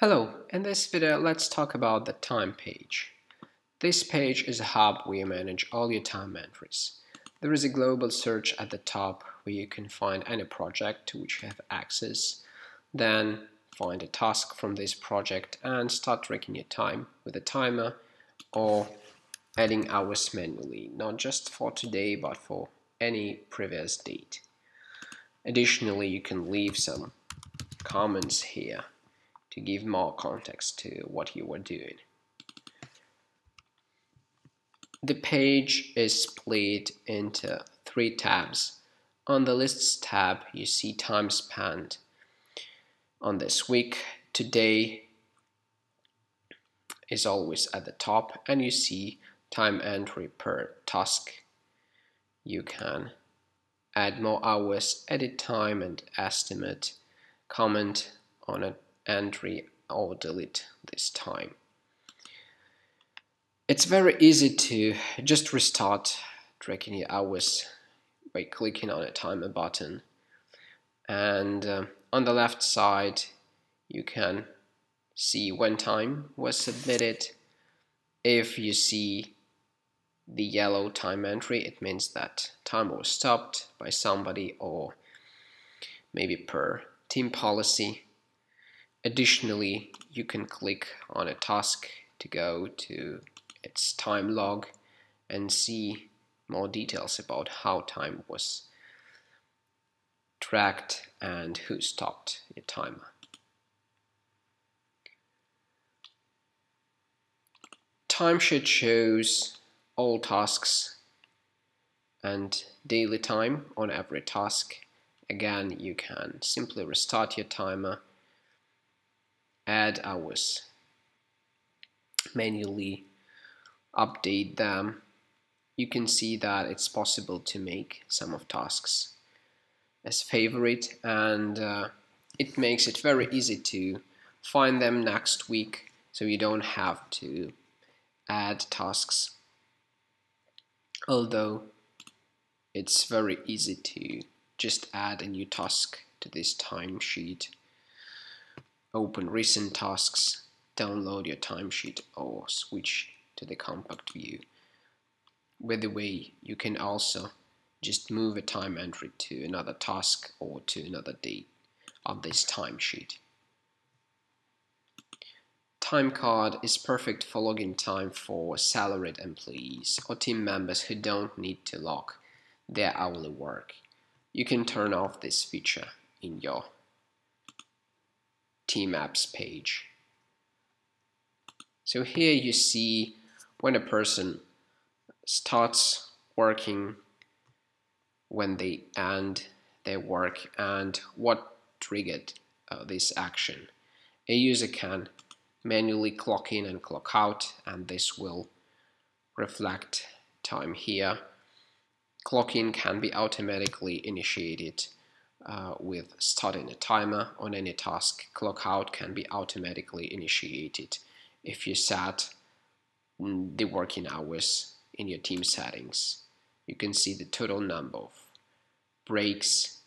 Hello, in this video let's talk about the time page. This page is a hub where you manage all your time entries. There is a global search at the top where you can find any project to which you have access, then find a task from this project and start tracking your time with a timer or adding hours manually, not just for today but for any previous date. Additionally, you can leave some comments here to give more context to what you were doing. The page is split into three tabs. On the Lists tab, you see time spent on this week. Today is always at the top, and you see time entry per task. You can add more hours, edit time, and estimate, comment on a entry or delete this time. It's very easy to just restart tracking your hours by clicking on a timer button. And uh, on the left side you can see when time was submitted. If you see the yellow time entry it means that time was stopped by somebody or maybe per team policy Additionally, you can click on a task to go to its time log and see more details about how time was tracked and who stopped your timer. Timesheet shows all tasks and daily time on every task. Again, you can simply restart your timer add hours. Manually update them. You can see that it's possible to make some of tasks as favorite and uh, it makes it very easy to find them next week so you don't have to add tasks. Although it's very easy to just add a new task to this timesheet open recent tasks, download your timesheet or switch to the compact view. By the way, you can also just move a time entry to another task or to another date of this timesheet. Time card is perfect for login time for salaried employees or team members who don't need to log their hourly work. You can turn off this feature in your TMAPS page. So here you see when a person starts working, when they end their work, and what triggered uh, this action. A user can manually clock in and clock out, and this will reflect time here. Clock in can be automatically initiated uh, with starting a timer on any task, clock out can be automatically initiated if you set the working hours in your team settings. You can see the total number of breaks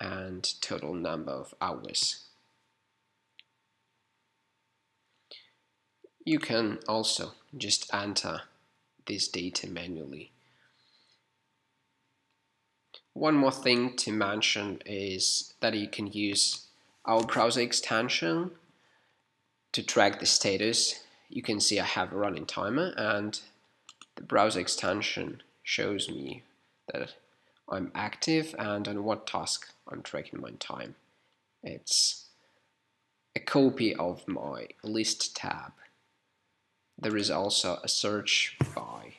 and total number of hours. You can also just enter this data manually one more thing to mention is that you can use our browser extension to track the status. You can see I have a running timer and the browser extension shows me that I'm active and on what task I'm tracking my time. It's a copy of my list tab. There is also a search by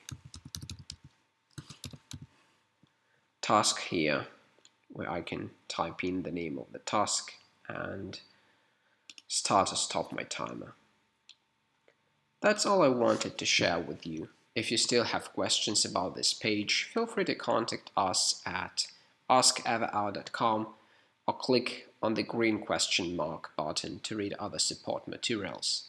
task here where I can type in the name of the task and start or stop my timer. That's all I wanted to share with you. If you still have questions about this page, feel free to contact us at askeverhour.com or click on the green question mark button to read other support materials.